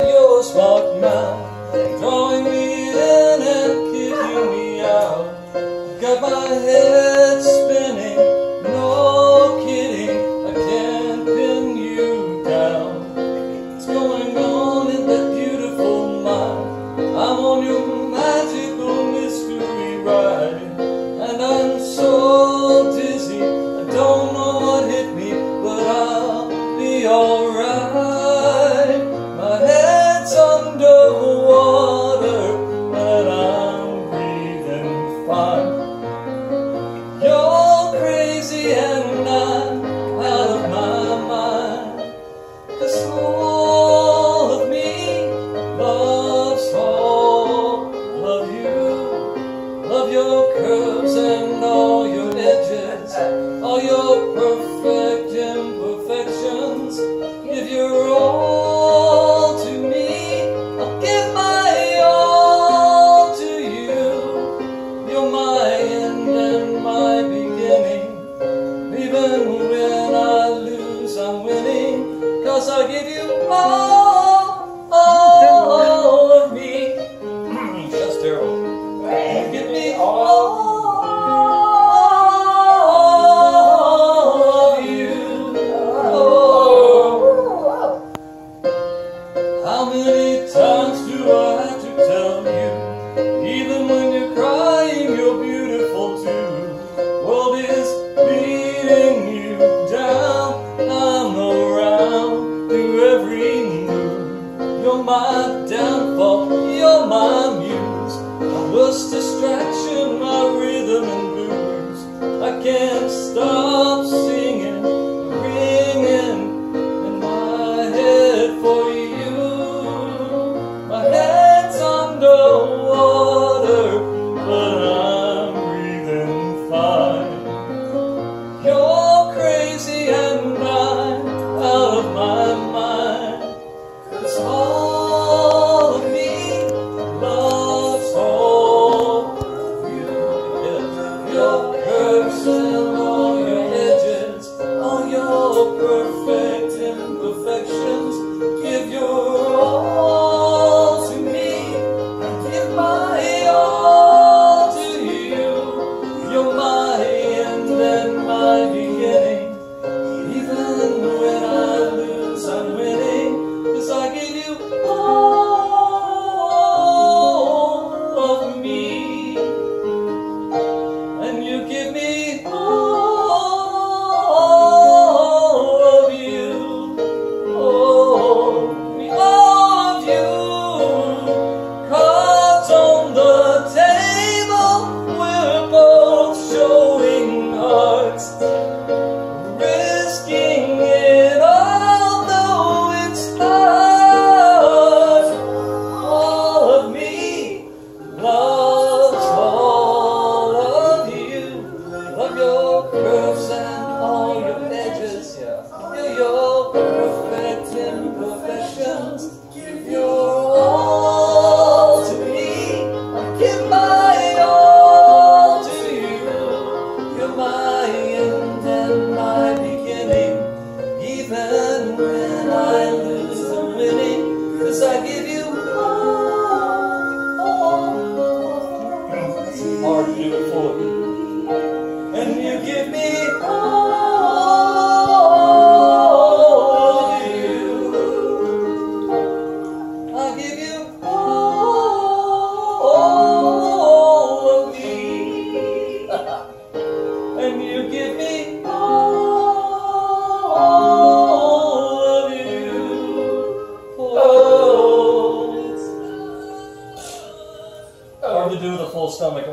You're smart now, drawing me in and kicking me out. Got my head. When win, I lose, I'm winning, cause I give you my My downfall, you're my muse, my worst distraction, my rhythm your curves like,